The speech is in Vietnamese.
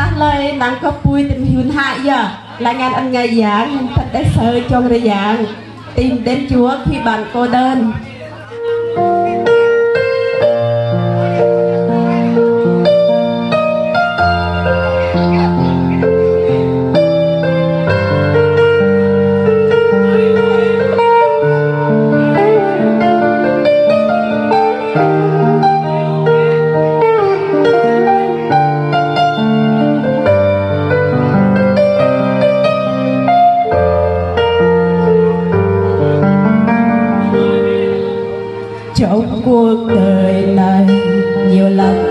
cái lời nàng có bùi tìm hiền hại giờ. Là ngàn anh ngày giảng, thật đã sợ cho người giảng. Tìm đến chúa khi bạn cô đơn. Cuộc đời này. Nhiều lắm